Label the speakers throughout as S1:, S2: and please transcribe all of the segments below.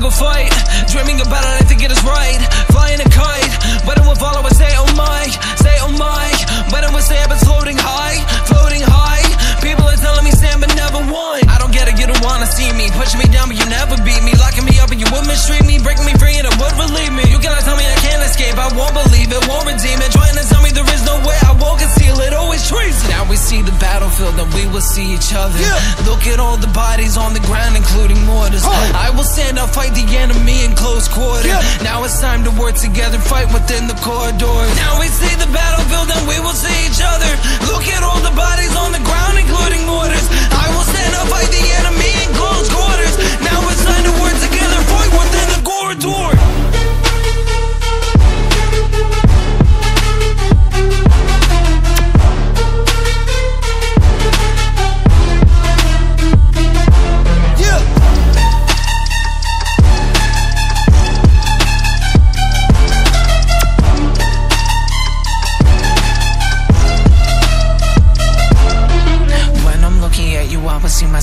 S1: go fight. Dreaming about it, I think it is right. Flying a kite. But it will follow, I say oh my Say oh my But it will say I've floating high Floating high. People are telling me stand but never won. I don't get it, you don't wanna see me. Pushing me down but you never beat me. Locking me up and you would mistreat me. Breaking me free and it would relieve me. You cannot tell me I can't escape. I won't believe it, won't redeem it. Trying to tell me there is no way. Will see each other. Yeah. Look at all the bodies on the ground, including mortars. Oh. I will stand up, fight the enemy in close quarter. Yeah. Now it's time to work together, fight within the corridors. Now we see the battlefield, and we will see each other. Look at all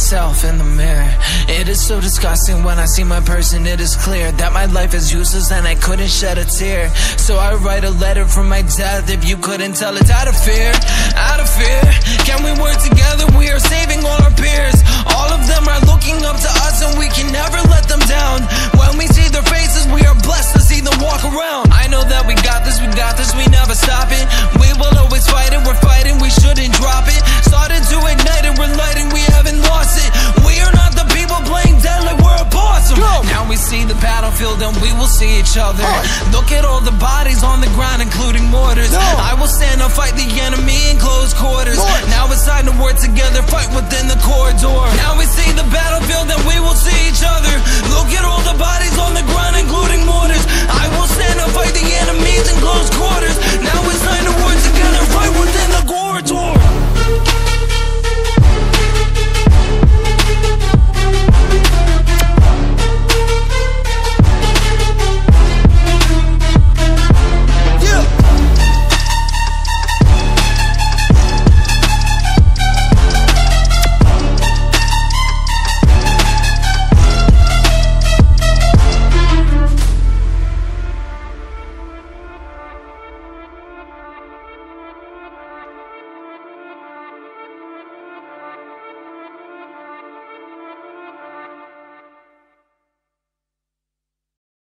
S1: myself in the mirror. It is so disgusting when I see my person. It is clear that my life is useless and I couldn't shed a tear. So I write a letter from my death. If you couldn't tell, it's out of fear. Out of fear. Can we work together? We are saving all our peers. All of them are looking up to us and we can never let them down. When we see their faces, we are blessed to see them walk around. I know that we got we got see the battlefield and we will see each other. Alright. Look at all the bodies on the ground, including mortars. No. I will stand up, fight the enemy in close quarters. Now it's time to work together, fight within the corridor.